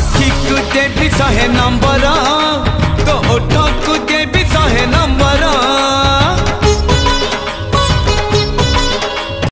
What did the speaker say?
आखिक देवी सहे नंबरा